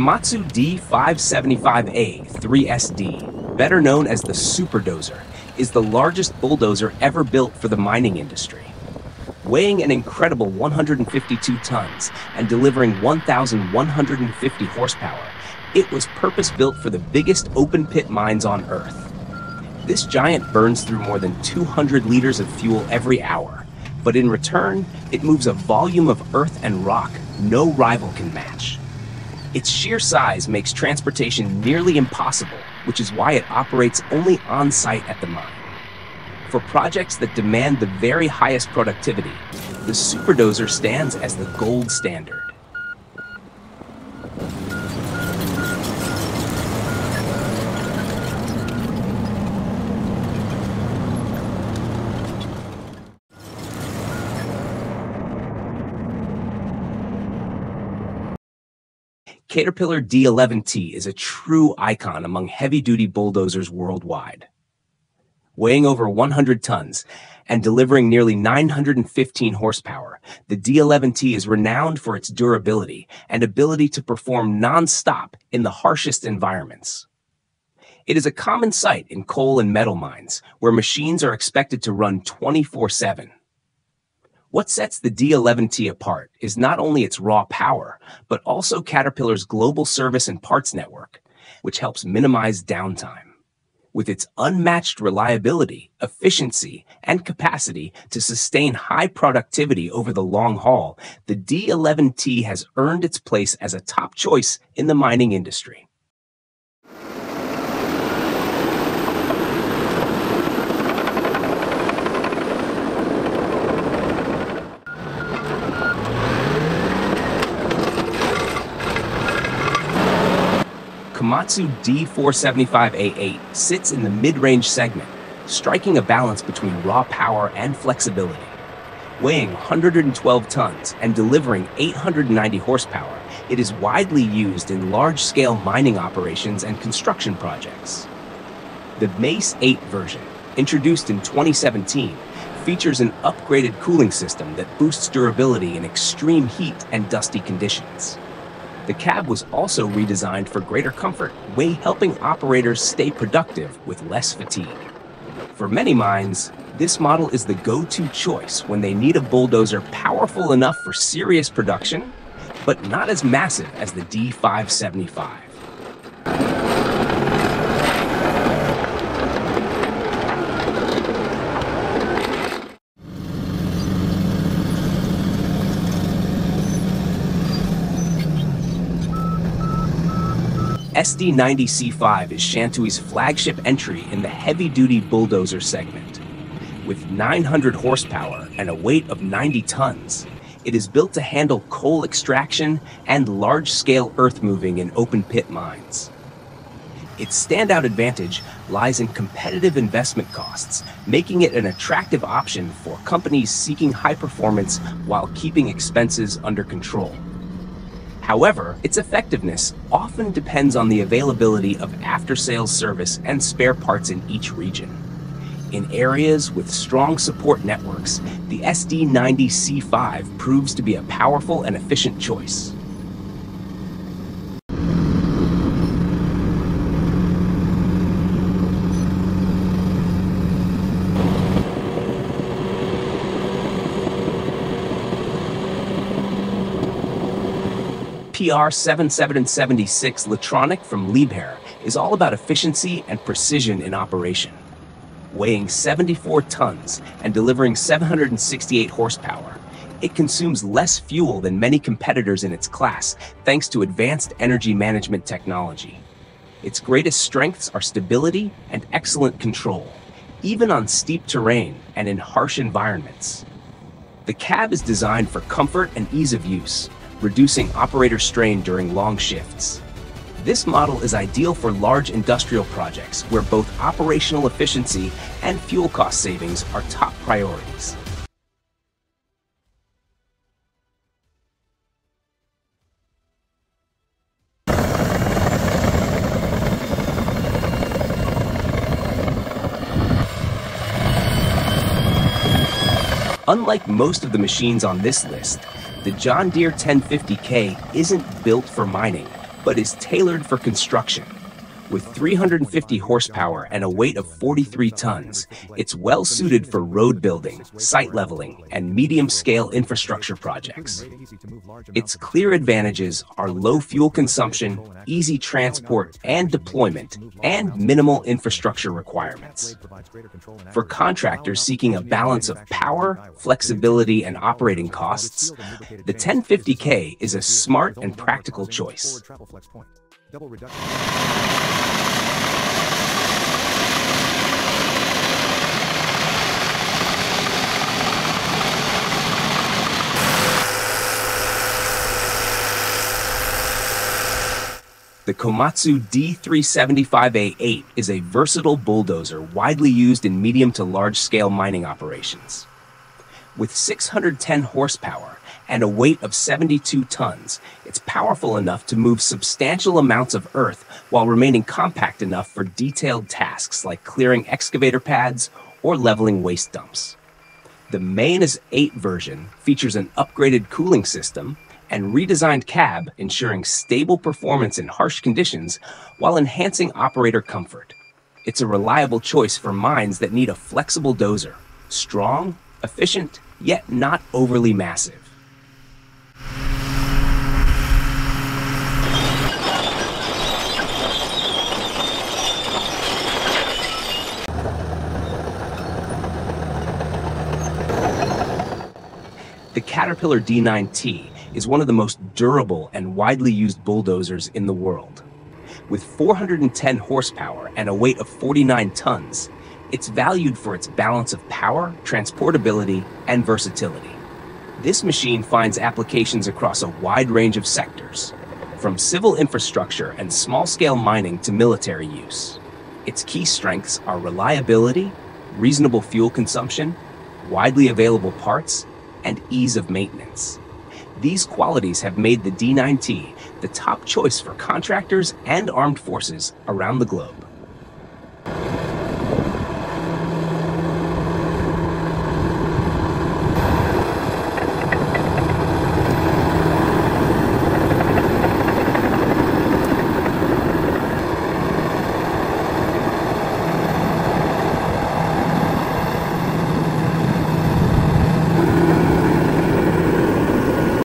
Komatsu D575A 3SD, better known as the Super Dozer, is the largest bulldozer ever built for the mining industry. Weighing an incredible 152 tons and delivering 1,150 horsepower, it was purpose built for the biggest open pit mines on Earth. This giant burns through more than 200 liters of fuel every hour, but in return, it moves a volume of earth and rock no rival can match. Its sheer size makes transportation nearly impossible, which is why it operates only on site at the mine. For projects that demand the very highest productivity, the Superdozer stands as the gold standard. Caterpillar D11T is a true icon among heavy-duty bulldozers worldwide. Weighing over 100 tons and delivering nearly 915 horsepower, the D11T is renowned for its durability and ability to perform non-stop in the harshest environments. It is a common sight in coal and metal mines, where machines are expected to run 24-7. What sets the D11T apart is not only its raw power, but also Caterpillar's global service and parts network, which helps minimize downtime. With its unmatched reliability, efficiency, and capacity to sustain high productivity over the long haul, the D11T has earned its place as a top choice in the mining industry. Komatsu D475A8 sits in the mid-range segment, striking a balance between raw power and flexibility. Weighing 112 tons and delivering 890 horsepower, it is widely used in large-scale mining operations and construction projects. The Mace 8 version, introduced in 2017, features an upgraded cooling system that boosts durability in extreme heat and dusty conditions. The cab was also redesigned for greater comfort, way helping operators stay productive with less fatigue. For many mines, this model is the go-to choice when they need a bulldozer powerful enough for serious production, but not as massive as the D575. SD90C5 is Shantui's flagship entry in the heavy-duty bulldozer segment. With 900 horsepower and a weight of 90 tons, it is built to handle coal extraction and large-scale earth moving in open-pit mines. Its standout advantage lies in competitive investment costs, making it an attractive option for companies seeking high performance while keeping expenses under control. However, its effectiveness often depends on the availability of after-sales service and spare parts in each region. In areas with strong support networks, the SD90C5 proves to be a powerful and efficient choice. PR 776 Litronic from Liebherr is all about efficiency and precision in operation. Weighing 74 tons and delivering 768 horsepower, it consumes less fuel than many competitors in its class thanks to advanced energy management technology. Its greatest strengths are stability and excellent control, even on steep terrain and in harsh environments. The cab is designed for comfort and ease of use, reducing operator strain during long shifts. This model is ideal for large industrial projects where both operational efficiency and fuel cost savings are top priorities. Unlike most of the machines on this list, the John Deere 1050K isn't built for mining, but is tailored for construction. With 350 horsepower and a weight of 43 tons, it's well suited for road building, site leveling, and medium scale infrastructure projects. Its clear advantages are low fuel consumption, easy transport and deployment, and minimal infrastructure requirements. For contractors seeking a balance of power, flexibility, and operating costs, the 1050K is a smart and practical choice. The Komatsu D375A8 is a versatile bulldozer widely used in medium to large scale mining operations. With 610 horsepower and a weight of 72 tons, it's powerful enough to move substantial amounts of earth while remaining compact enough for detailed tasks like clearing excavator pads or leveling waste dumps. The Mayonnaise 8 version features an upgraded cooling system and redesigned cab, ensuring stable performance in harsh conditions while enhancing operator comfort. It's a reliable choice for mines that need a flexible dozer, strong, efficient, yet not overly massive. Caterpillar D9T is one of the most durable and widely used bulldozers in the world. With 410 horsepower and a weight of 49 tons, it's valued for its balance of power, transportability, and versatility. This machine finds applications across a wide range of sectors, from civil infrastructure and small-scale mining to military use. Its key strengths are reliability, reasonable fuel consumption, widely available parts, and ease of maintenance. These qualities have made the D9T the top choice for contractors and armed forces around the globe.